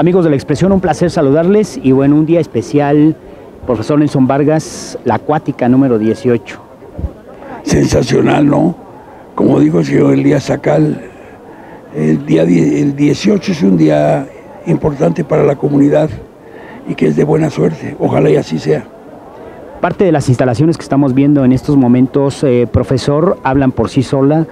Amigos de la expresión, un placer saludarles y bueno, un día especial, profesor Nelson Vargas, la acuática número 18. Sensacional, ¿no? Como dijo el señor Elías Sacal, el día el 18 es un día importante para la comunidad y que es de buena suerte. Ojalá y así sea. Parte de las instalaciones que estamos viendo en estos momentos, eh, profesor, hablan por sí sola,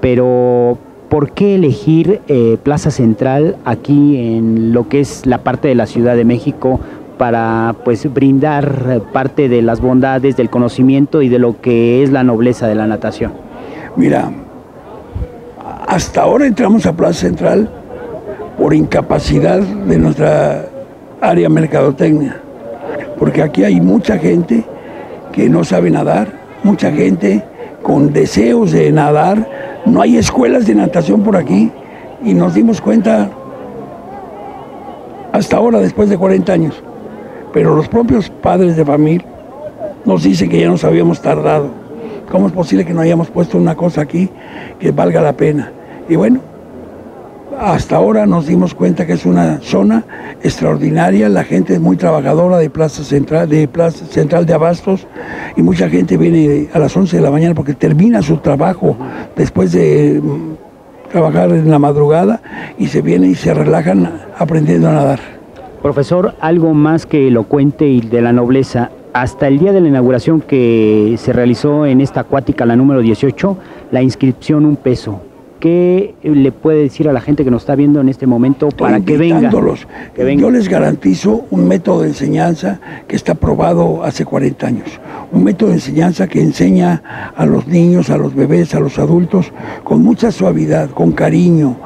pero ¿por qué elegir eh, Plaza Central aquí en lo que es la parte de la Ciudad de México para pues brindar parte de las bondades del conocimiento y de lo que es la nobleza de la natación? Mira, hasta ahora entramos a Plaza Central por incapacidad de nuestra área mercadotecnia, porque aquí hay mucha gente que no sabe nadar, mucha gente con deseos de nadar, no hay escuelas de natación por aquí y nos dimos cuenta hasta ahora, después de 40 años. Pero los propios padres de familia nos dicen que ya nos habíamos tardado. ¿Cómo es posible que no hayamos puesto una cosa aquí que valga la pena? Y bueno, hasta ahora nos dimos cuenta que es una zona extraordinaria, la gente es muy trabajadora de Plaza Central, de Plaza Central de Abastos y mucha gente viene a las 11 de la mañana porque termina su trabajo después de mm, trabajar en la madrugada y se vienen y se relajan aprendiendo a nadar. Profesor, algo más que elocuente y de la nobleza, hasta el día de la inauguración que se realizó en esta acuática, la número 18, la inscripción un peso. ¿Qué le puede decir a la gente que nos está viendo en este momento para que venga, que Yo les garantizo un método de enseñanza que está probado hace 40 años. Un método de enseñanza que enseña a los niños, a los bebés, a los adultos con mucha suavidad, con cariño.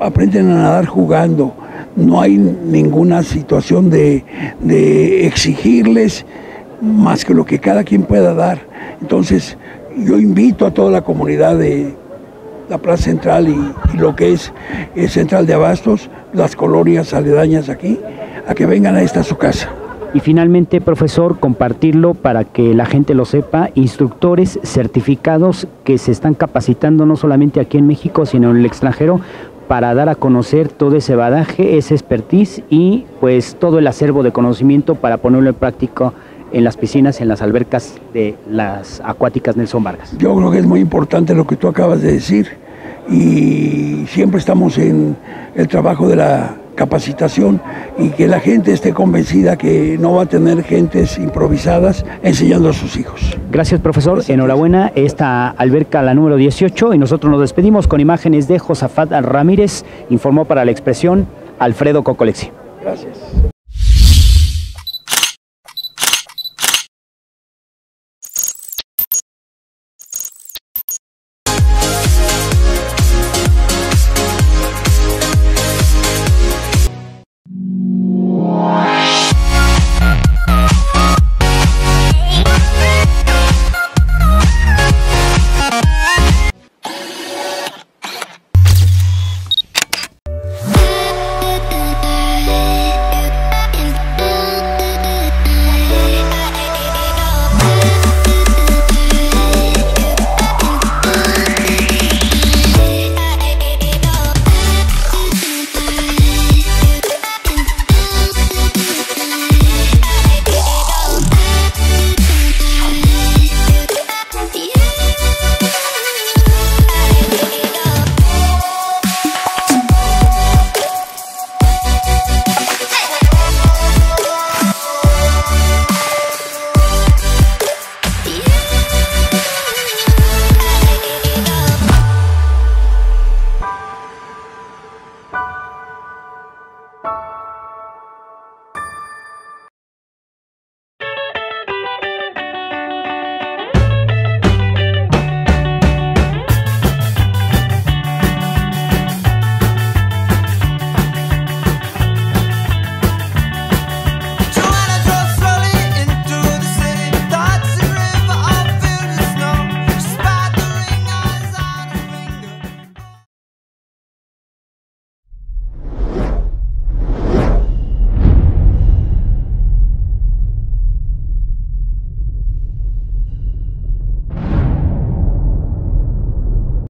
Aprenden a nadar jugando. No hay ninguna situación de, de exigirles más que lo que cada quien pueda dar. Entonces, yo invito a toda la comunidad de la Plaza Central y, lo que es el Central de Abastos, las colonias aledañas aquí, a que vengan a esta su casa. Y finalmente, profesor, compartirlo para que la gente lo sepa, instructores certificados que se están capacitando no solamente aquí en México, sino en el extranjero, para dar a conocer todo ese badaje, ese expertise y pues todo el acervo de conocimiento para ponerlo en práctica en las piscinas, en las albercas de las acuáticas Nelson Vargas. Yo creo que es muy importante lo que tú acabas de decir y siempre estamos en el trabajo de la capacitación y que la gente esté convencida que no va a tener gentes improvisadas enseñando a sus hijos. Gracias, profesor. Enhorabuena. Esta alberca, la número 18, y nosotros nos despedimos con imágenes de Josafat Ramírez, informó para la expresión Alfredo Cocolexi. Gracias.